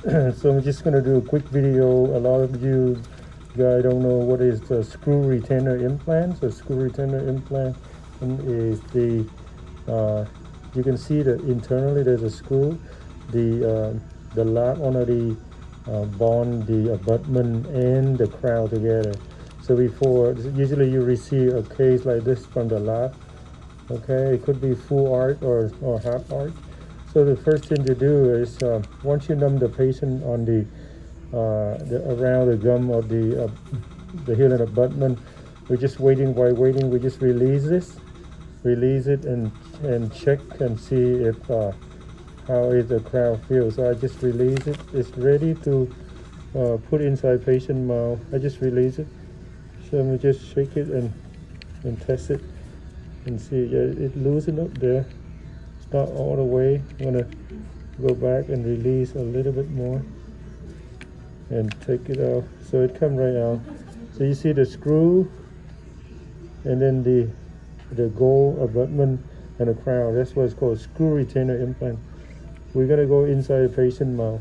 so I'm just gonna do a quick video. A lot of you guys don't know what is the screw retainer implant. So screw retainer implant is the uh, you can see that internally there's a screw. The uh, the lap already uh, bond the abutment and the crown together. So before usually you receive a case like this from the lab. Okay, it could be full arch or, or half arch. So the first thing to do is uh, once you numb the patient on the, uh, the around the gum of the uh, the healing abutment, we're just waiting. While waiting, we just release this, release it, and and check and see if uh, how is the crown feels. So I just release it. It's ready to uh, put inside patient mouth. I just release it. So I'm just shake it and and test it and see. Yeah, it loosened up there not all the way. I'm gonna go back and release a little bit more and take it out. So it come right out. So you see the screw and then the the gold abutment and the crown. That's what's called screw retainer implant. We're gonna go inside the patient mouth.